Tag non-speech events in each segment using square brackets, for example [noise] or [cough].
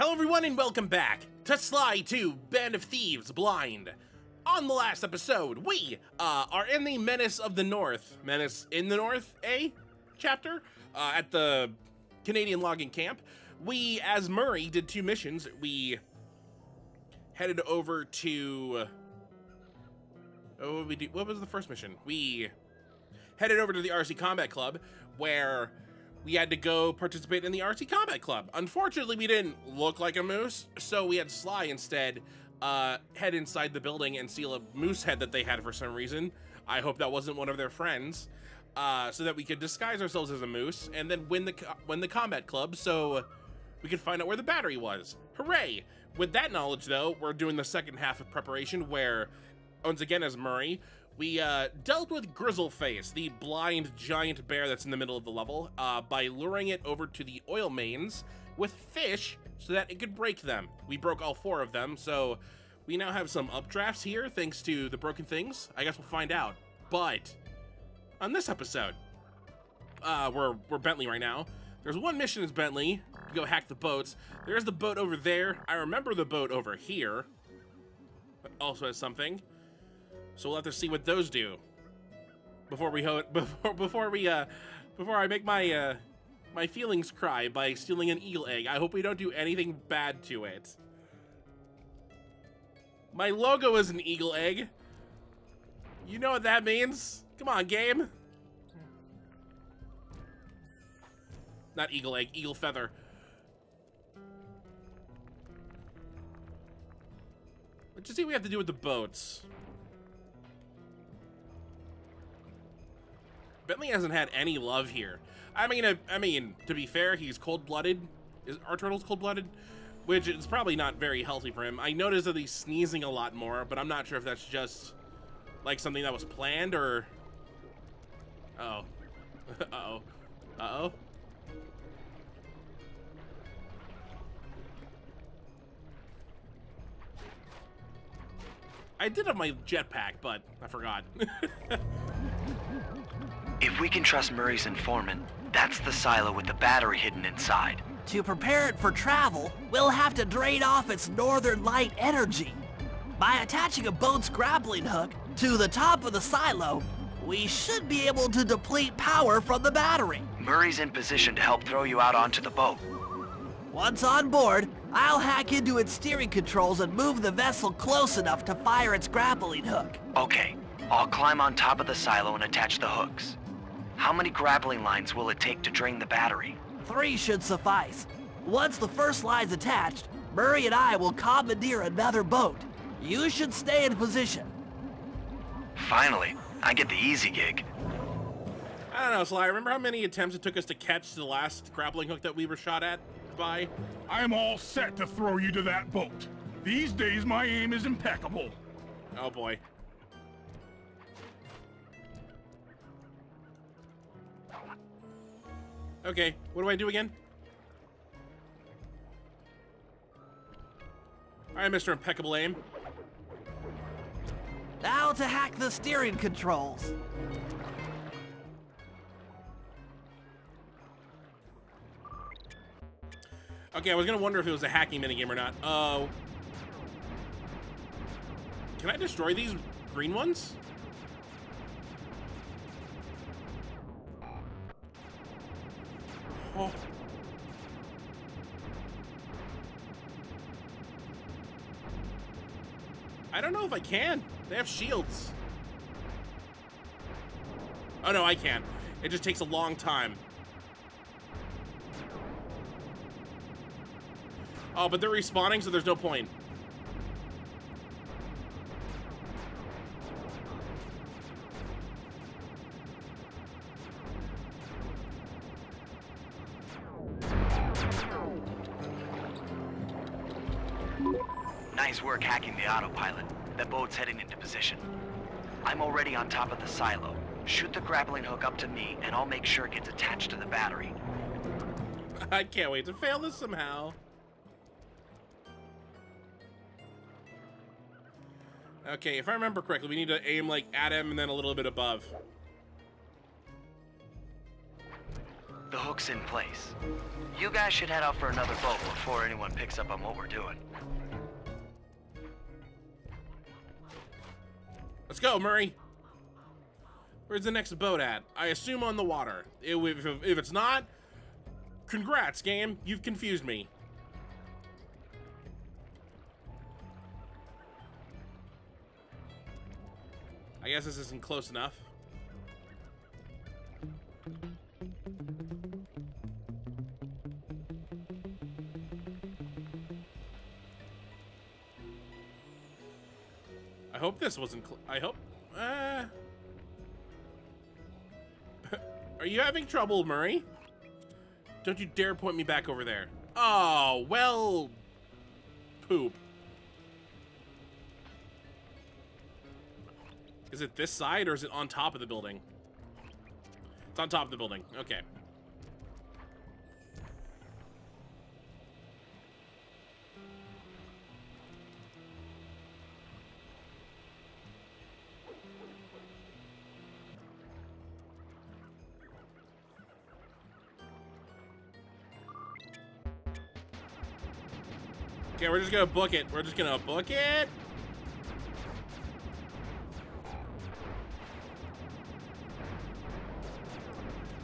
Hello everyone and welcome back to Sly 2 Band of Thieves Blind. On the last episode, we uh, are in the Menace of the North, Menace in the North, A chapter, uh, at the Canadian logging camp. We, as Murray, did two missions. We headed over to... Oh, what, we do? what was the first mission? We headed over to the RC Combat Club, where we had to go participate in the RC Combat Club. Unfortunately, we didn't look like a moose, so we had Sly instead uh, head inside the building and steal a moose head that they had for some reason. I hope that wasn't one of their friends, uh, so that we could disguise ourselves as a moose and then win the win the combat club, so we could find out where the battery was. Hooray! With that knowledge, though, we're doing the second half of preparation, where once again as Murray, we uh, dealt with Grizzleface, the blind giant bear that's in the middle of the level, uh, by luring it over to the oil mains with fish so that it could break them. We broke all four of them, so we now have some updrafts here thanks to the broken things. I guess we'll find out. But on this episode, uh, we're, we're Bentley right now. There's one mission as Bentley, go hack the boats. There's the boat over there. I remember the boat over here. Also has something. So we'll have to see what those do before we [laughs] before before we uh before I make my uh my feelings cry by stealing an eagle egg. I hope we don't do anything bad to it. My logo is an eagle egg. You know what that means? Come on, game. Not eagle egg, eagle feather. Let's just see what we have to do with the boats. Bentley hasn't had any love here. I mean, I, I mean, to be fair, he's cold-blooded. Is our turtle's cold-blooded? Which is probably not very healthy for him. I noticed that he's sneezing a lot more, but I'm not sure if that's just like something that was planned or. Uh [laughs] oh. uh oh. Uh oh. I did have my jetpack, but I forgot. [laughs] If we can trust Murray's informant, that's the silo with the battery hidden inside. To prepare it for travel, we'll have to drain off its northern light energy. By attaching a boat's grappling hook to the top of the silo, we should be able to deplete power from the battery. Murray's in position to help throw you out onto the boat. Once on board, I'll hack into its steering controls and move the vessel close enough to fire its grappling hook. Okay, I'll climb on top of the silo and attach the hooks. How many grappling lines will it take to drain the battery? Three should suffice. Once the first line's attached, Murray and I will commandeer another boat. You should stay in position. Finally, I get the easy gig. I don't know, Sly. Remember how many attempts it took us to catch the last grappling hook that we were shot at by? I'm all set to throw you to that boat. These days, my aim is impeccable. Oh boy. Okay, what do I do again? Alright, Mr. Impeccable Aim. Now to hack the steering controls. Okay, I was gonna wonder if it was a hacking minigame or not. Uh, can I destroy these green ones? Can. They have shields. Oh no, I can't. It just takes a long time. Oh, but they're respawning, so there's no point. Position. I'm already on top of the silo. Shoot the grappling hook up to me, and I'll make sure it gets attached to the battery. [laughs] I can't wait to fail this somehow. Okay, if I remember correctly, we need to aim like at him and then a little bit above. The hook's in place. You guys should head out for another boat before anyone picks up on what we're doing. Let's go, Murray. Where's the next boat at? I assume on the water. If, it's not, congrats, game. You've confused me. I guess this isn't close enough. Hope this wasn't. I hope. Uh, [laughs] are you having trouble, Murray? Don't you dare point me back over there. Oh, well, poop. Is it this side or is it on top of the building? It's on top of the building. Okay. Okay, we're just gonna book it. We're just gonna book it.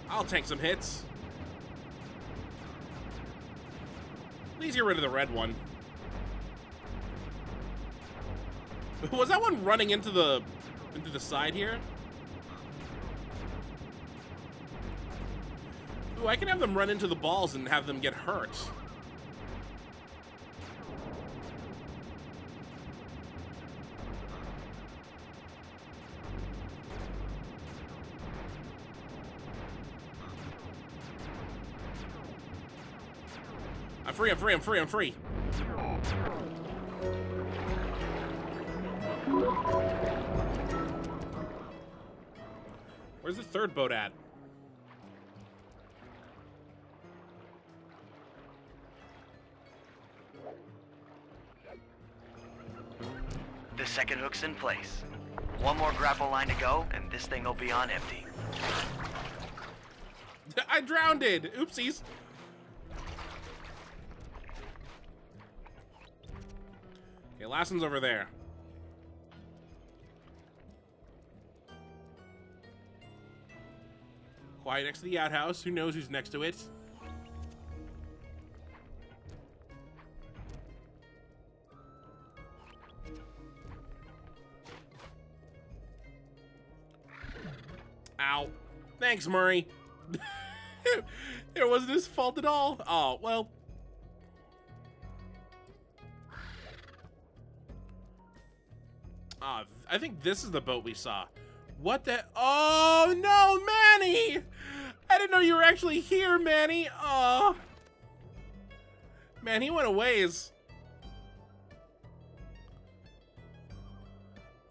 I'll take some hits. Please get rid of the red one. [laughs] Was that one running into the into the side here? Ooh, I can have them run into the balls and have them get hurt. Free, I'm free, I'm free, Where's the third boat at? The second hook's in place. One more grapple line to go, and this thing will be on empty. [laughs] I drowned it. Oopsies. Okay, last one's over there. Quiet next to the outhouse. Who knows who's next to it? Ow. Thanks, Murray. [laughs] it wasn't his fault at all. Oh, well. Ah, I think this is the boat we saw. What the? Oh, no, Manny! I didn't know you were actually here, Manny. Oh. Man, he went a ways.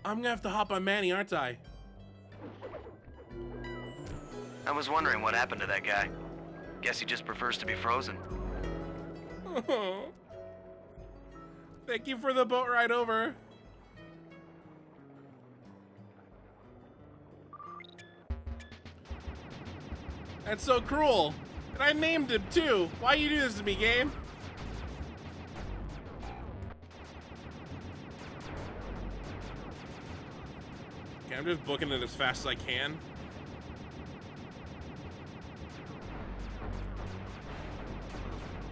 I'm gonna have to hop on Manny, aren't I? I was wondering what happened to that guy. Guess he just prefers to be frozen. [laughs] Thank you for the boat ride over. That's so cruel. And I named him too. Why you do this to me, game? Okay, I'm just booking it as fast as I can.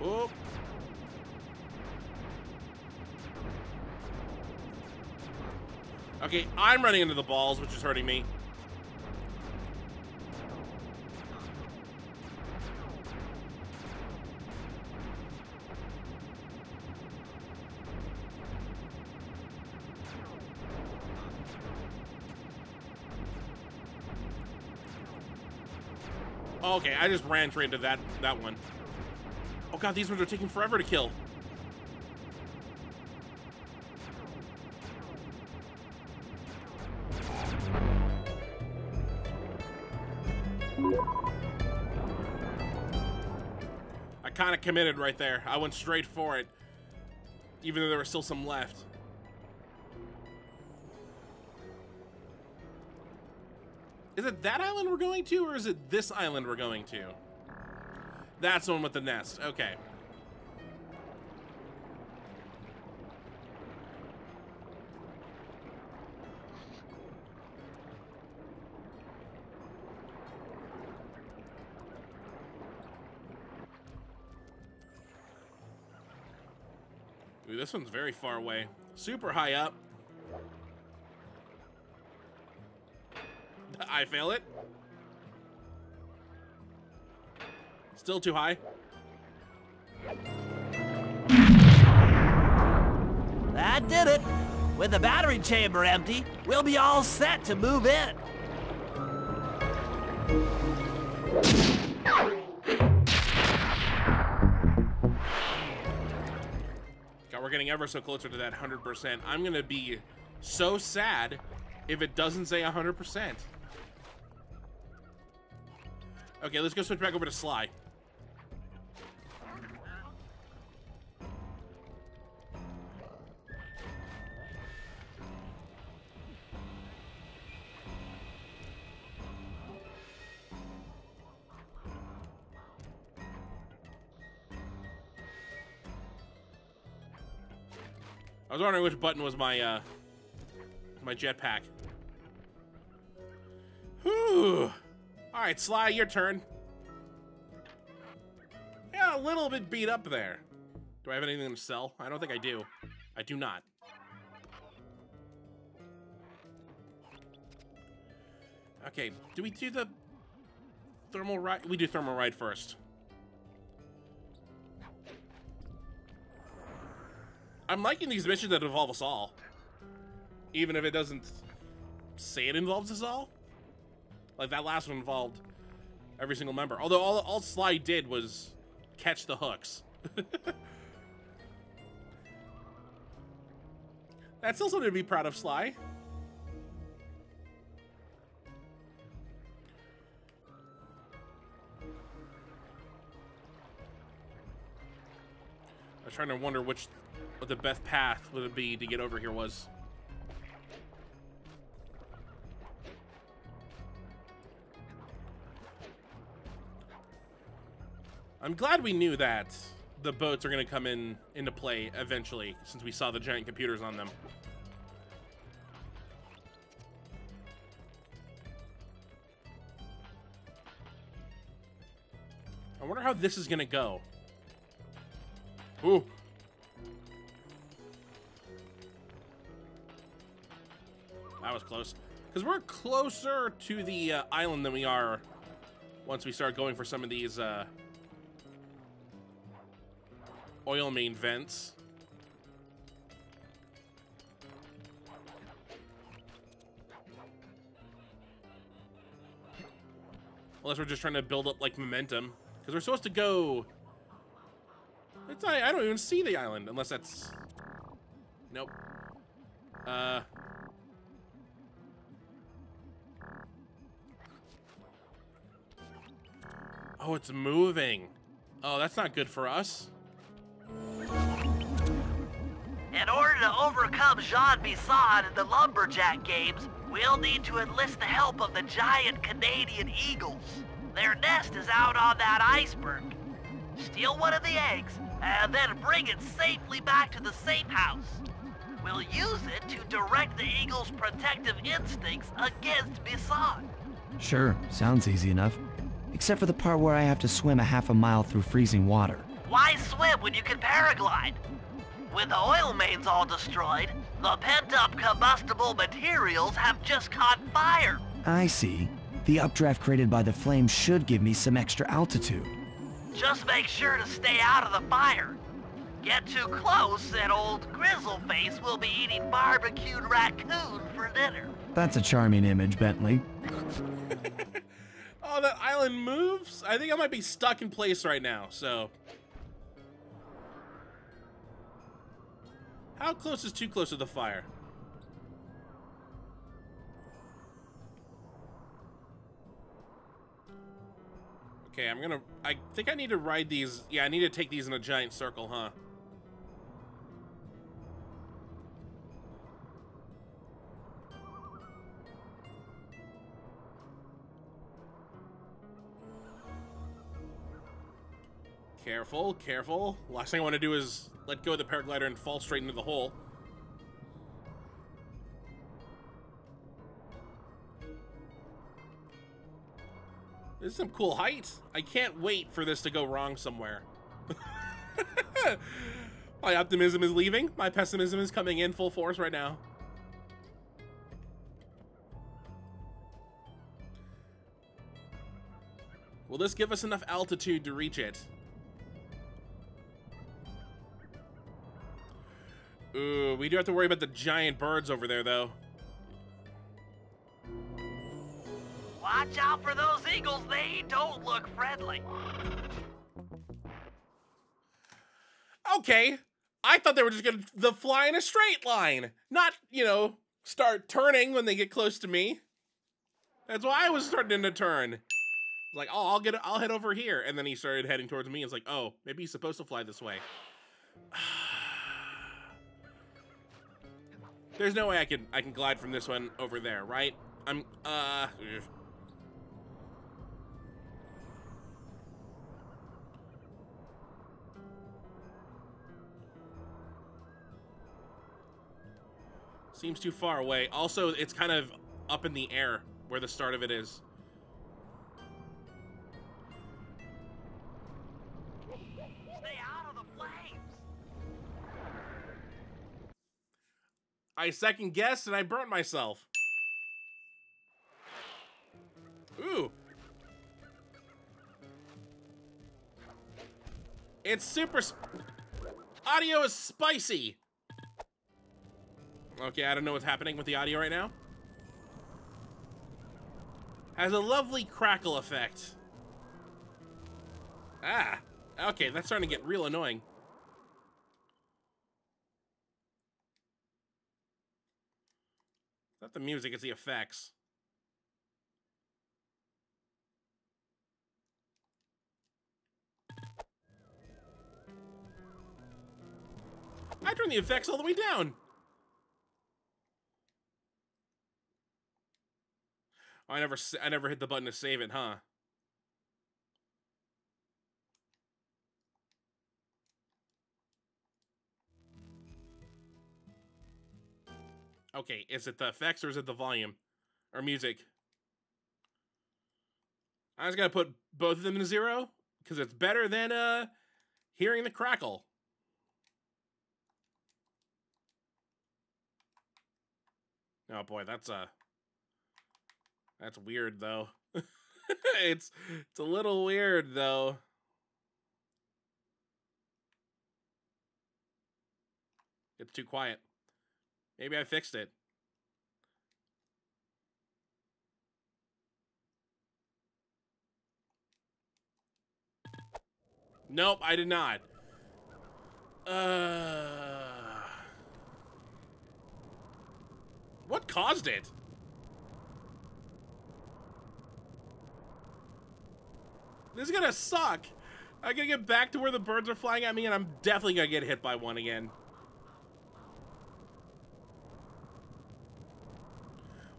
Oh. Okay, I'm running into the balls, which is hurting me. I just ran straight into that that one. Oh god, these ones are taking forever to kill. I kind of committed right there. I went straight for it, even though there was still some left. Is it that island we're going to, or is it this island we're going to? That's the one with the nest. Okay. Ooh, this one's very far away. Super high up. [laughs] I fail it. Still too high. That did it. With the battery chamber empty, we'll be all set to move in. God, we're getting ever so closer to that 100%. I'm gonna be so sad if it doesn't say 100%. Okay, let's go switch back over to Sly. I was wondering which button was my uh my jetpack. All right, Sly, your turn. Yeah, a little bit beat up there. Do I have anything to sell? I don't think I do. I do not. Okay, do we do the thermal ride? We do thermal ride first. I'm liking these missions that involve us all. Even if it doesn't say it involves us all. Like that last one involved every single member. Although all, all Sly did was catch the hooks. [laughs] That's still something to be proud of, Sly. I was trying to wonder which what the best path would it be to get over here was. I'm glad we knew that the boats are going to come in into play eventually, since we saw the giant computers on them. I wonder how this is going to go. Ooh. That was close. Because we're closer to the uh, island than we are once we start going for some of these uh, oil main vents. Unless we're just trying to build up like momentum. Because we're supposed to go... It's I don't even see the island unless that's... Nope. Uh... Oh, it's moving. Oh, that's not good for us. In order to overcome Jean Bison in the Lumberjack games, we'll need to enlist the help of the giant Canadian eagles. Their nest is out on that iceberg. Steal one of the eggs, and then bring it safely back to the safe house. We'll use it to direct the eagle's protective instincts against Bison. Sure, sounds easy enough. Except for the part where I have to swim a half a mile through freezing water. Why swim when you can paraglide? With the oil mains all destroyed, the pent-up combustible materials have just caught fire. I see. The updraft created by the flame should give me some extra altitude. Just make sure to stay out of the fire. Get too close and old Grizzleface will be eating barbecued raccoon for dinner. That's a charming image, Bentley. [laughs] oh, that island moves? I think I might be stuck in place right now, so... How close is too close to the fire? Okay, I'm gonna... I think I need to ride these... Yeah, I need to take these in a giant circle, huh? Careful, careful. Last thing I want to do is let go of the paraglider and fall straight into the hole. This is some cool height. I can't wait for this to go wrong somewhere. [laughs] My optimism is leaving. My pessimism is coming in full force right now. Will this give us enough altitude to reach it? Ooh, we do have to worry about the giant birds over there, though. Watch out for those eagles, they don't look friendly. Okay, I thought they were just gonna the fly in a straight line, not you know start turning when they get close to me. That's why I was starting to turn. Like, oh, I'll get, I'll head over here, and then he started heading towards me. It's like, oh, maybe he's supposed to fly this way. [sighs] There's no way I can, I can glide from this one over there, right? I'm, uh. ugh. Seems too far away. Also, it's kind of up in the air where the start of it is. I second guessed and I burnt myself. Ooh. It's super Audio is spicy. Okay, I don't know what's happening with the audio right now. Has a lovely crackle effect. Ah, okay, that's starting to get real annoying. Not the music, it's the effects. I turned the effects all the way down. I never, I never hit the button to save it, huh? Okay, is it the effects or is it the volume? Or music? I just gotta put both of them to zero because it's better than uh hearing the crackle. Oh boy, that's uh that's weird though. [laughs] it's it's a little weird though. It's too quiet. Maybe I fixed it. Nope, I did not. Uh What caused it? This is gonna suck. I gotta get back to where the birds are flying at me, and I'm definitely gonna get hit by one again.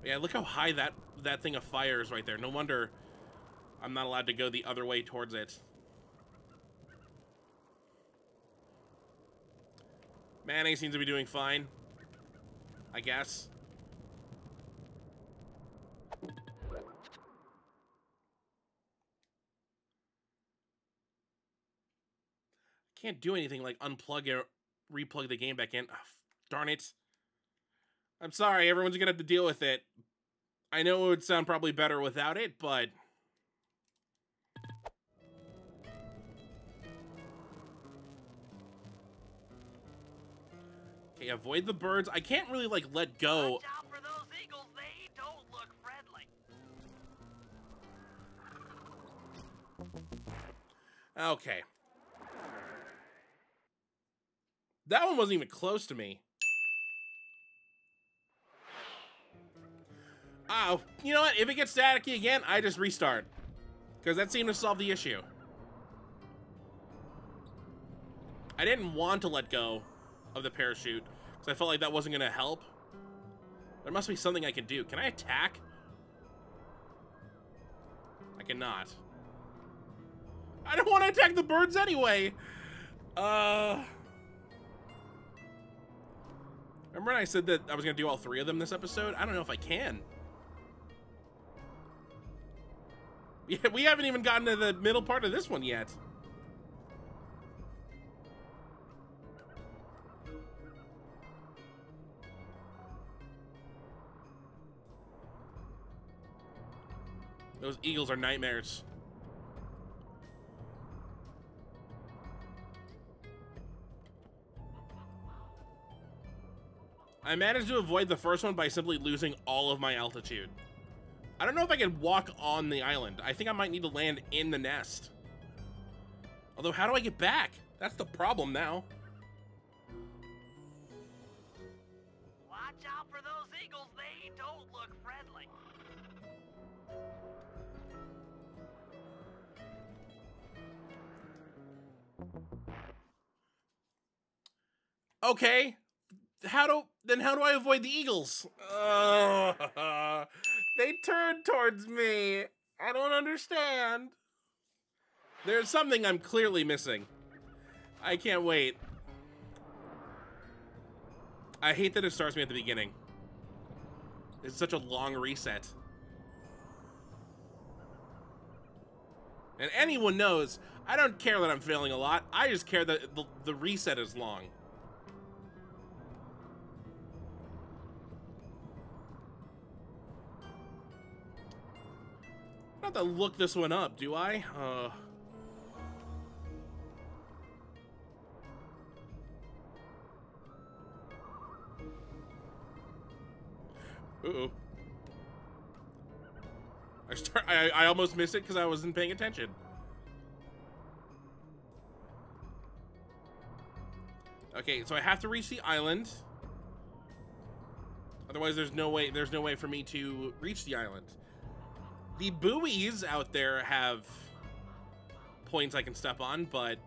Yeah, look how high that that thing of fire is right there. No wonder I'm not allowed to go the other way towards it. Manning seems to be doing fine. I guess. Can't do anything like unplug or replug the game back in. Ah, darn it. I'm sorry, everyone's gonna have to deal with it. I know it would sound probably better without it, but Okay, avoid the birds. I can't really like let go. Watch out for those eagles, they don't look friendly. Okay. That one wasn't even close to me. Oh, you know what? If it gets staticky again, I just restart. Because that seemed to solve the issue. I didn't want to let go of the parachute. Because I felt like that wasn't going to help. There must be something I can do. Can I attack? I cannot. I don't want to attack the birds anyway. Uh. Remember when I said that I was going to do all three of them this episode? I don't know if I can. Yeah, we haven't even gotten to the middle part of this one yet. Those eagles are nightmares. I managed to avoid the first one by simply losing all of my altitude. I don't know if I can walk on the island. I think I might need to land in the nest. Although, how do I get back? That's the problem now. Watch out for those eagles, they don't look friendly. Okay. How do then how do I avoid the eagles? Uh, [laughs] they turned towards me. I don't understand. There's something I'm clearly missing. I can't wait. I hate that it starts me at the beginning. It's such a long reset. And anyone knows, I don't care that I'm failing a lot. I just care that the, the reset is long. Have to look this one up, do I? Uh... Uh-oh. I start. I, I almost missed it because I wasn't paying attention. Okay, so I have to reach the island. Otherwise, there's no way. There's no way for me to reach the island. The buoys out there have points I can step on, but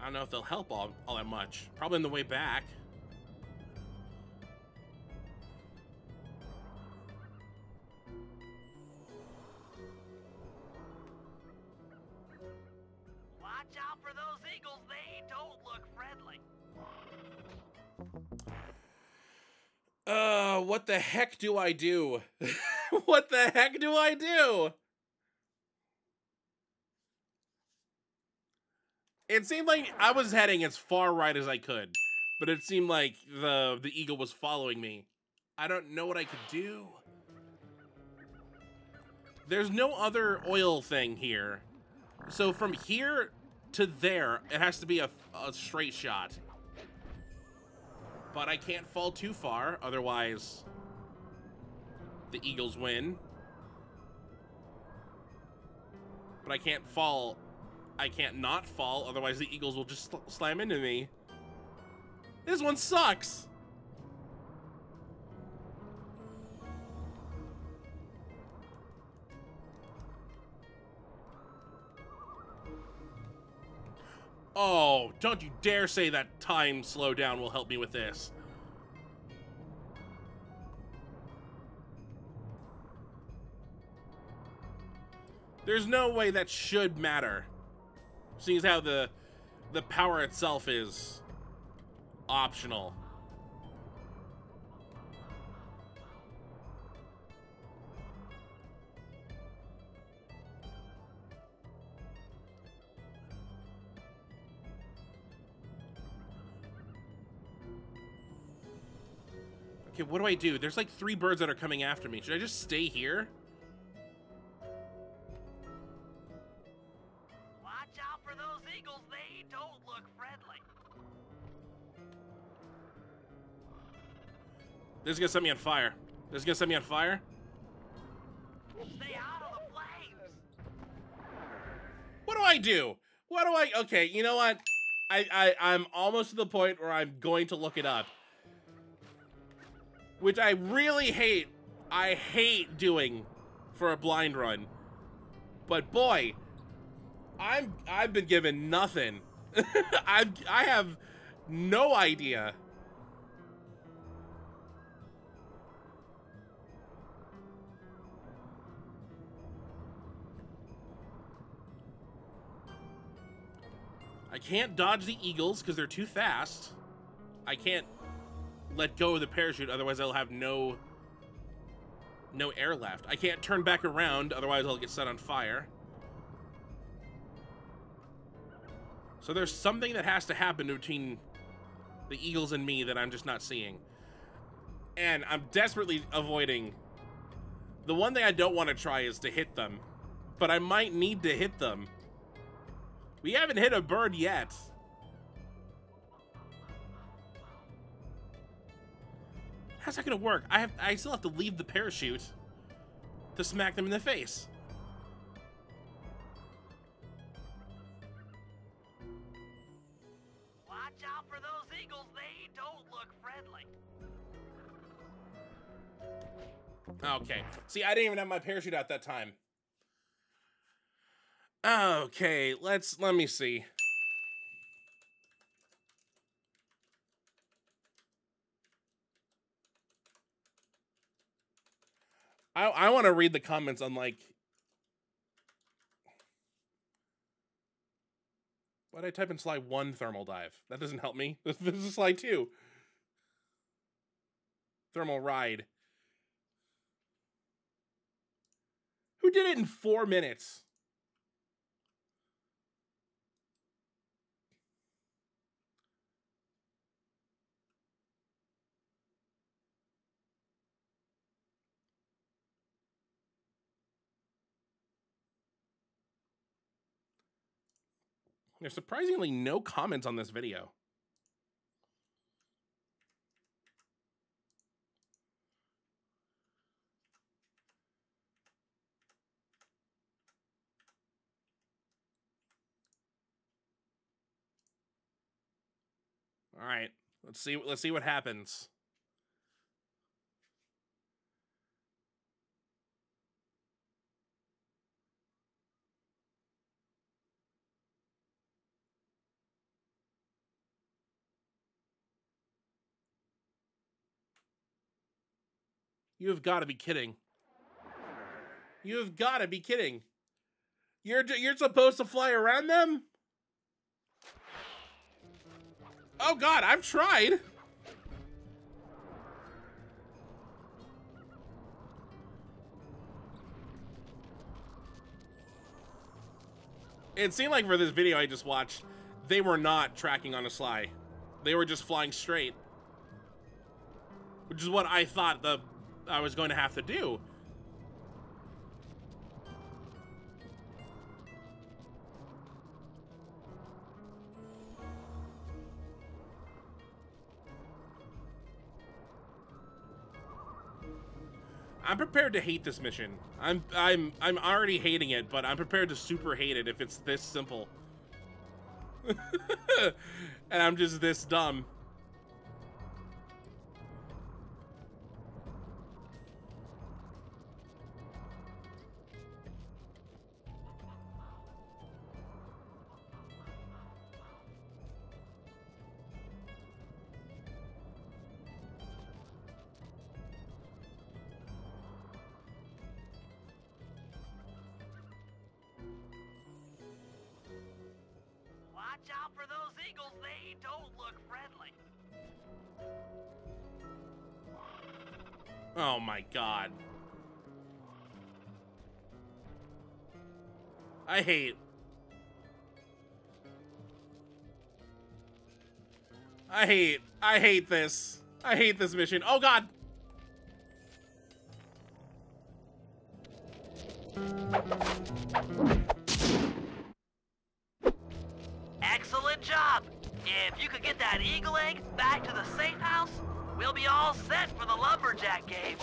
I don't know if they'll help all, all that much. Probably on the way back. Watch out for those eagles, they don't look friendly. Uh, what the heck do I do? [laughs] [laughs] what the heck do I do? It seemed like I was heading as far right as I could, but it seemed like the the eagle was following me. I don't know what I could do. There's no other oil thing here. So from here to there, it has to be a, a straight shot. But I can't fall too far, otherwise the Eagles win. But I can't fall. I can't not fall, otherwise the Eagles will just sl slam into me. This one sucks! Oh, don't you dare say that time slowdown will help me with this. There's no way that should matter. Seeing as how the the power itself is optional. Okay, what do I do? There's like three birds that are coming after me. Should I just stay here? This is gonna set me on fire. This is gonna set me on fire. Stay out of the flames. What do I do? What do I? Okay, you know what? I, I I'm almost to the point where I'm going to look it up, which I really hate. I hate doing for a blind run, but boy, I'm I've been given nothing. [laughs] I've I have no idea. Can't dodge the eagles because they're too fast. I can't let go of the parachute, otherwise I'll have no no air left. I can't turn back around, otherwise I'll get set on fire. So there's something that has to happen between the eagles and me that I'm just not seeing. And I'm desperately avoiding... The one thing I don't want to try is to hit them. But I might need to hit them. We haven't hit a bird yet. How's that gonna work? I have I still have to leave the parachute to smack them in the face. Watch out for those eagles, they don't look friendly. Okay. See, I didn't even have my parachute at that time. Okay, let's let me see. I I want to read the comments on like Why'd I type in Sly one thermal dive? That doesn't help me. This, [laughs] this is Sly two. Thermal ride. Who did it in four minutes? There's surprisingly no comments on this video. All right, let's see. Let's see what happens. You have got to be kidding. You have got to be kidding. You're you're supposed to fly around them? Oh god, I've tried. It seemed like for this video I just watched, they were not tracking on a sly. They were just flying straight. Which is what I thought the I was going to have to do. I'm prepared to hate this mission. I'm I'm I'm already hating it, but I'm prepared to super hate it if it's this simple. [laughs] and I'm just this dumb. I hate this. I hate this mission. Oh god. Excellent job! If you could get that eagle egg back to the safe house, we'll be all set for the lumberjack games.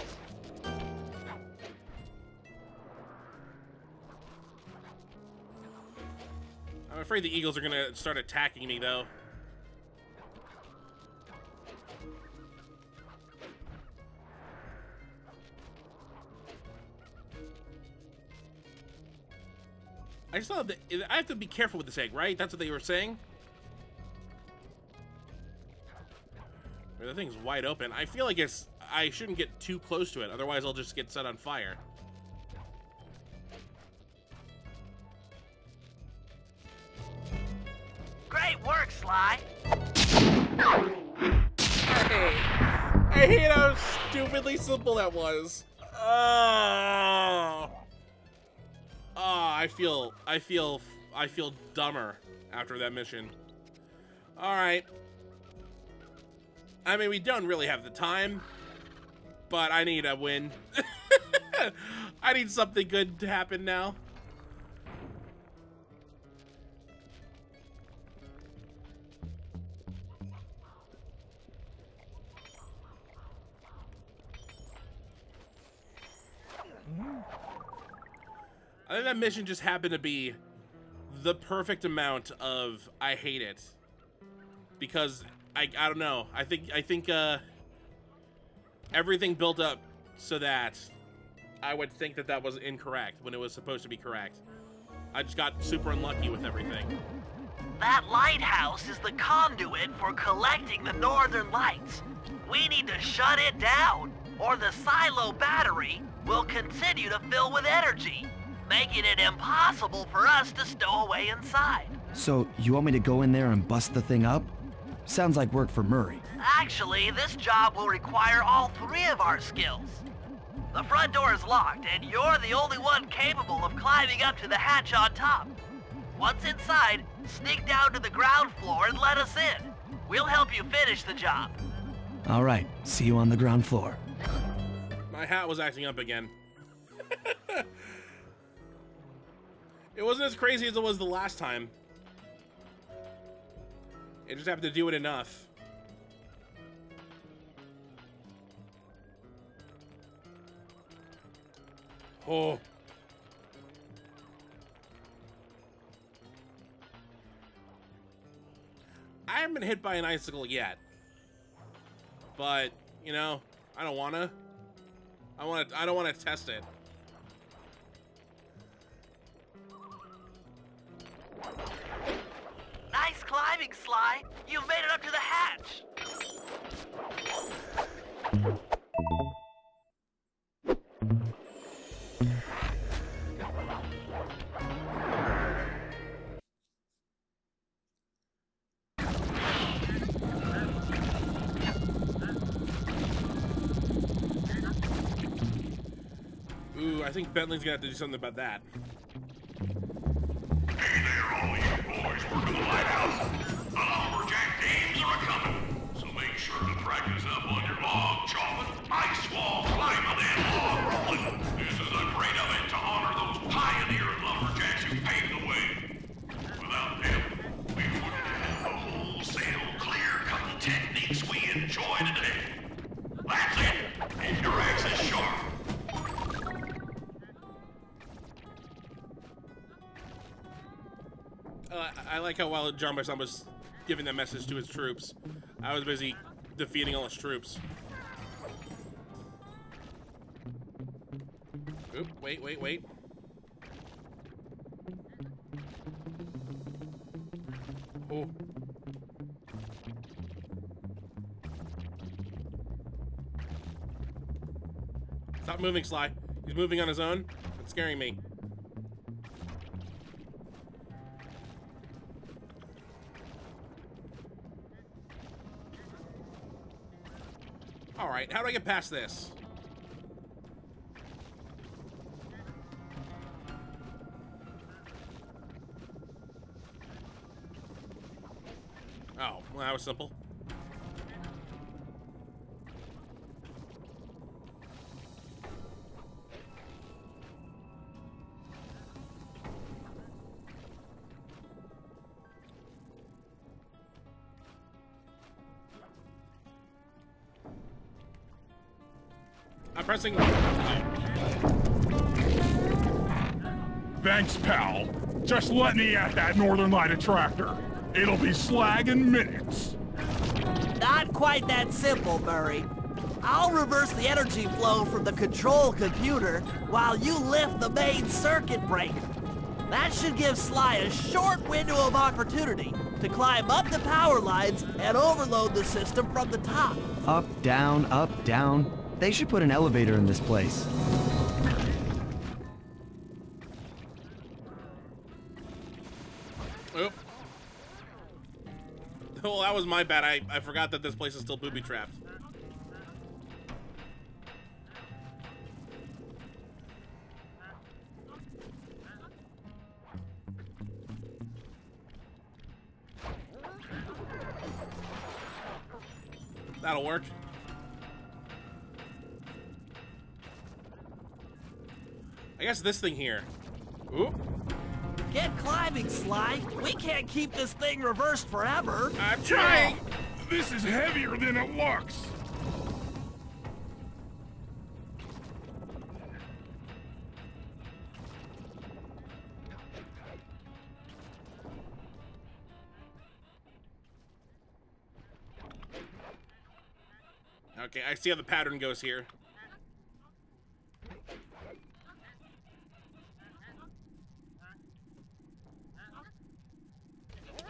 I'm afraid the eagles are gonna start attacking me though. I just thought that I have to be careful with this egg, right? That's what they were saying. The thing's wide open. I feel like it's I shouldn't get too close to it, otherwise I'll just get set on fire. Great work, Sly. Hey, I hate how stupidly simple that was. Oh. Oh, I feel, I feel, I feel dumber after that mission. All right. I mean, we don't really have the time, but I need a win. [laughs] I need something good to happen now. That mission just happened to be the perfect amount of I hate it. Because I I don't know. I think I think uh everything built up so that I would think that that was incorrect when it was supposed to be correct. I just got super unlucky with everything. That lighthouse is the conduit for collecting the northern lights. We need to shut it down, or the silo battery will continue to fill with energy, making it impossible for us to stow away inside. So, you want me to go in there and bust the thing up? Sounds like work for Murray. Actually, this job will require all three of our skills. The front door is locked, and you're the only one capable of climbing up to the hatch on top. Once inside, sneak down to the ground floor and let us in. We'll help you finish the job. All right, see you on the ground floor. My hat was acting up again. [laughs] it wasn't as crazy as it was the last time. It just happened to do it enough. Oh. I haven't been hit by an icicle yet. But, you know, I don't wanna. I want to. I don't want to test it. Bentley's gonna have to do something about that. Hey there, all you boys the lighthouse. The lumberjack games are a-coming, so make sure to practice up on your log chopping, ice wall climbing, and log rolling. This is a great event to honor those pioneer lumberjacks who paved the way. Without them, we wouldn't have the wholesale clear-cutting techniques we enjoy today. Like how while John Bison was giving that message to his troops, I was busy defeating all his troops. Oop, wait, wait, wait. Oh. Stop moving, Sly. He's moving on his own. It's scaring me. All right, how do I get past this? Oh, well, that was simple. I'm pressing. Thanks, pal. Just let me at that Northern Light attractor. It'll be slag in minutes. Not quite that simple, Murray. I'll reverse the energy flow from the control computer while you lift the main circuit breaker. That should give Sly a short window of opportunity to climb up the power lines and overload the system from the top. Up, down, up, down. They should put an elevator in this place. Oop. [laughs] that was my bad. I, I forgot that this place is still booby trapped. That'll work. I guess this thing here. Ooh, Get climbing, Sly. We can't keep this thing reversed forever. I'm trying. This is heavier than it looks. Okay, I see how the pattern goes here.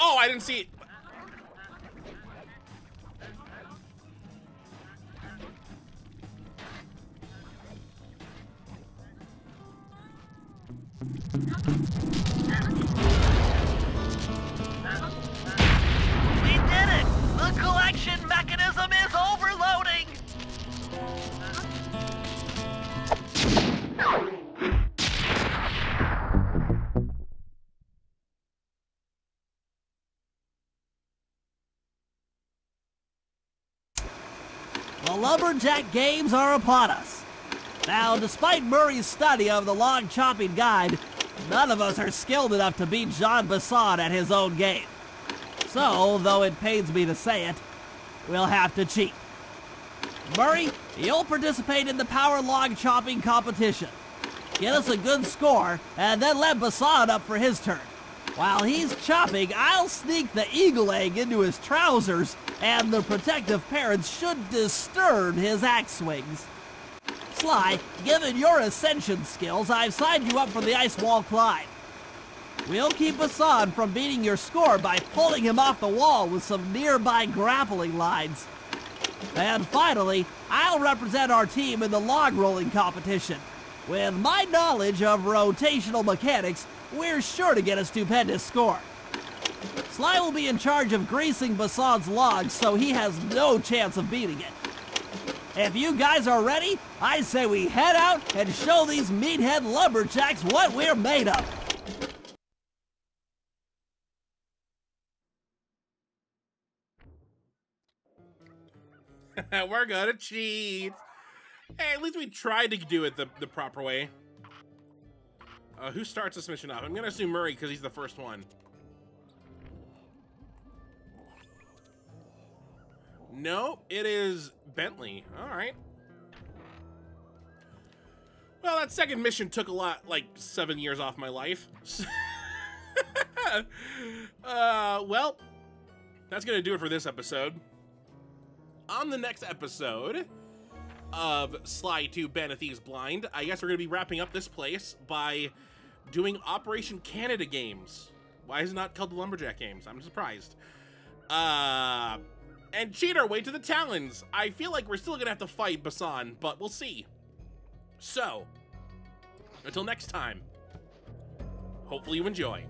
Oh, I didn't see it. Lumberjack Games are upon us. Now, despite Murray's study of the log chopping guide, none of us are skilled enough to beat Jean Bison at his own game. So, though it pains me to say it, we'll have to cheat. Murray, you'll participate in the power log chopping competition. Get us a good score, and then let Bison up for his turn. While he's chopping, I'll sneak the eagle egg into his trousers, and the protective parents should disturb his axe swings. Sly, given your ascension skills, I've signed you up for the ice wall climb. We'll keep Bison from beating your score by pulling him off the wall with some nearby grappling lines. And finally, I'll represent our team in the log rolling competition. With my knowledge of rotational mechanics, we're sure to get a stupendous score. Sly will be in charge of greasing Bison's logs, so he has no chance of beating it. If you guys are ready, I say we head out and show these meathead lumberjacks what we're made of. [laughs] We're gonna cheat. Hey, at least we tried to do it the, the proper way. Uh, who starts this mission off? I'm gonna assume Murray because he's the first one. No, it is Bentley. All right. Well, that second mission took a lot, like seven years off my life. [laughs] uh, well, that's gonna do it for this episode. On the next episode of Sly 2 Band of Thieves Blind, I guess we're gonna be wrapping up this place by doing Operation Canada Games. Why is it not called the Lumberjack Games? I'm surprised. Uh, and cheat our way to the Talons. I feel like we're still gonna have to fight Bison, but we'll see. So, until next time, hopefully you enjoy.